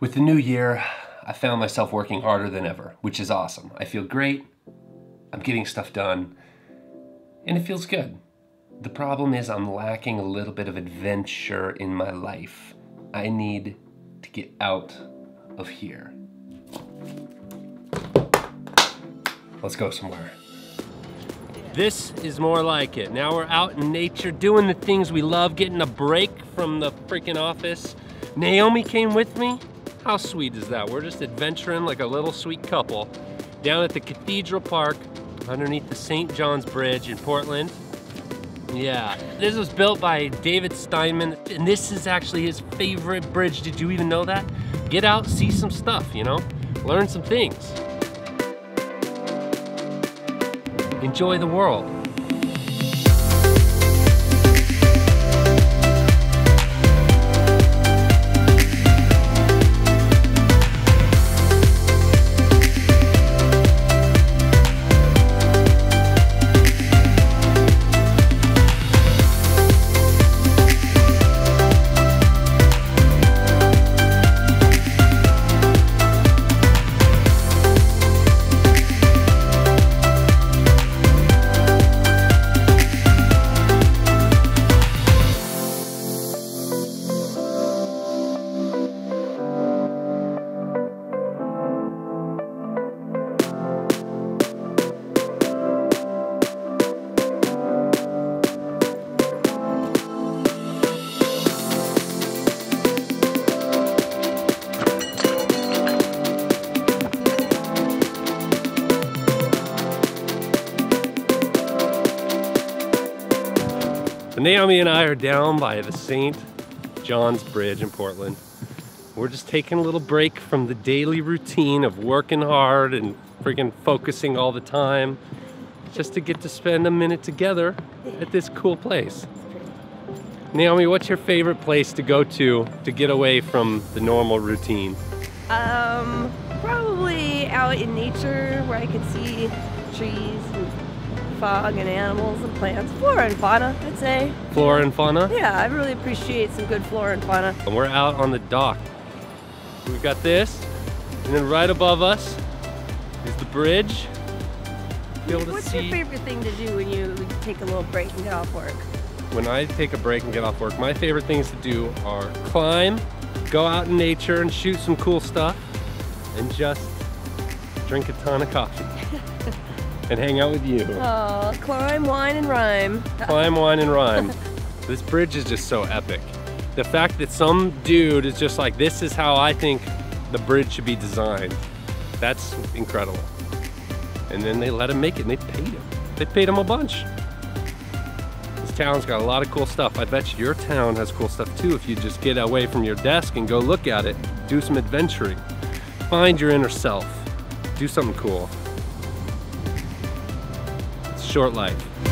With the new year, I found myself working harder than ever, which is awesome. I feel great, I'm getting stuff done, and it feels good. The problem is I'm lacking a little bit of adventure in my life. I need to get out of here. Let's go somewhere. This is more like it. Now we're out in nature doing the things we love, getting a break from the freaking office. Naomi came with me. How sweet is that? We're just adventuring like a little sweet couple down at the Cathedral Park underneath the St. John's Bridge in Portland. Yeah, this was built by David Steinman, and this is actually his favorite bridge. Did you even know that? Get out, see some stuff, you know? Learn some things. Enjoy the world. Naomi and I are down by the St. John's Bridge in Portland. We're just taking a little break from the daily routine of working hard and freaking focusing all the time just to get to spend a minute together at this cool place. Naomi, what's your favorite place to go to to get away from the normal routine? Um, probably out in nature where I can see trees fog and animals and plants. Flora and fauna, I'd say. Flora and fauna? Yeah, I really appreciate some good flora and fauna. And we're out on the dock. We've got this, and then right above us is the bridge. What's your favorite thing to do when you take a little break and get off work? When I take a break and get off work, my favorite things to do are climb, go out in nature and shoot some cool stuff, and just drink a ton of coffee. and hang out with you. Oh, climb, wine, and rhyme. climb, wine, and rhyme. this bridge is just so epic. The fact that some dude is just like, this is how I think the bridge should be designed. That's incredible. And then they let him make it and they paid him. They paid him a bunch. This town's got a lot of cool stuff. I bet you your town has cool stuff too if you just get away from your desk and go look at it. Do some adventuring. Find your inner self. Do something cool short life.